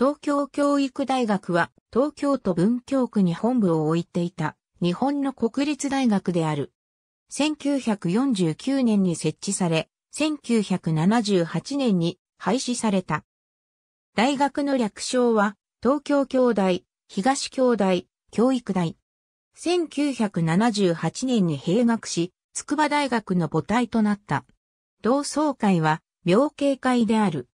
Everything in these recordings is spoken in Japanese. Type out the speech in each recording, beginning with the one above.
東京教育大学は東京都文京区に本部を置いていた日本の国立大学である。1949年に設置され、1978年に廃止された。大学の略称は東京京大、東京大、教育大。1978年に閉学し、筑波大学の母体となった。同窓会は、病警会である。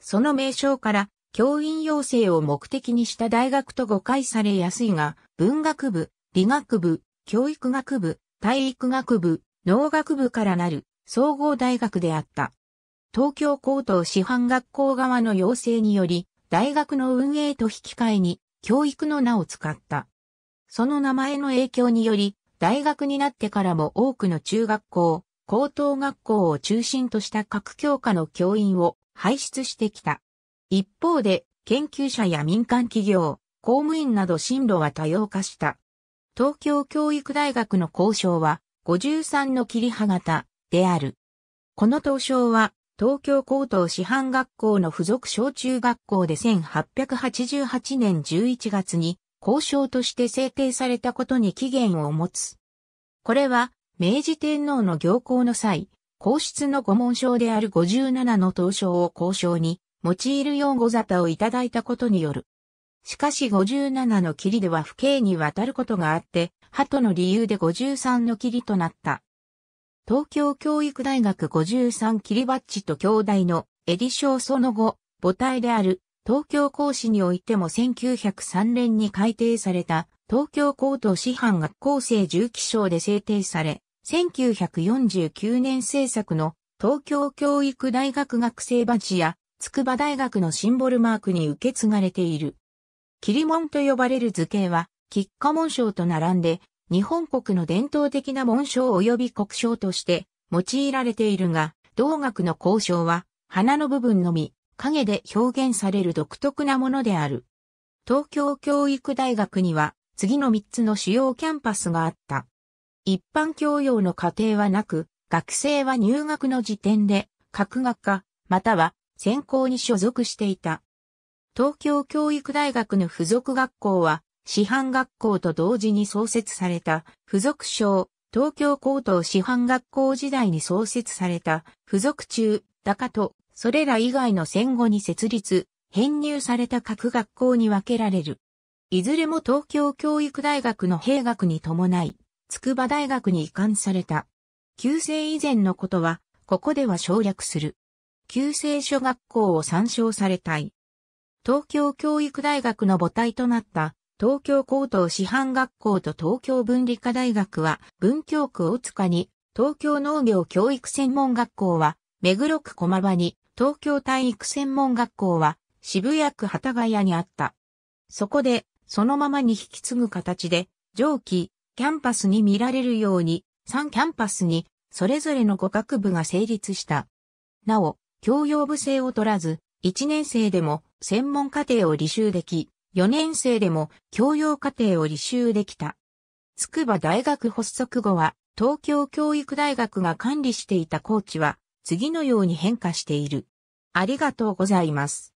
その名称から、教員養成を目的にした大学と誤解されやすいが、文学部、理学部、教育学部、体育学部、農学部からなる総合大学であった。東京高等師範学校側の要請により、大学の運営と引き換えに教育の名を使った。その名前の影響により、大学になってからも多くの中学校、高等学校を中心とした各教科の教員を輩出してきた。一方で、研究者や民間企業、公務員など進路は多様化した。東京教育大学の校章は、53の切り歯型である。この東証は、東京高等師範学校の附属小中学校で1888年11月に交渉として制定されたことに起源を持つ。これは、明治天皇の行幸の際、皇室の御紋章である57の東証を交渉に用いる用語沙汰をいただいたことによる。しかし57の霧では不敬にわたることがあって、鳩の理由で53の霧となった。東京教育大学53キリバッジと兄弟のエディショーその後、母体である東京講師においても1903年に改定された東京高等師範学校生重機賞で制定され、1949年制作の東京教育大学学生バッジや筑波大学のシンボルマークに受け継がれている。キリモンと呼ばれる図形は、吉家紋章と並んで、日本国の伝統的な紋章及び国章として用いられているが、同学の交渉は、花の部分のみ、影で表現される独特なものである。東京教育大学には次の3つの主要キャンパスがあった。一般教養の課程はなく、学生は入学の時点で各学科、または専攻に所属していた。東京教育大学の付属学校は、師範学校と同時に創設された付属省、東京高等師範学校時代に創設された付属中、高とそれら以外の戦後に設立、編入された各学校に分けられる。いずれも東京教育大学の閉学に伴い、筑波大学に移管された。旧制以前のことは、ここでは省略する。旧制諸学校を参照されたい。東京教育大学の母体となった東京高等師範学校と東京文理科大学は文京区大塚に、東京農業教育専門学校は目黒区駒場に、東京体育専門学校は渋谷区幡ヶ谷にあった。そこで、そのままに引き継ぐ形で、上記、キャンパスに見られるように、3キャンパスに、それぞれの5学部が成立した。なお、教養部制を取らず、1年生でも専門課程を履修でき、4年生でも教養課程を履修できた。筑波大学発足後は、東京教育大学が管理していたコーチは、次のように変化している。ありがとうございます。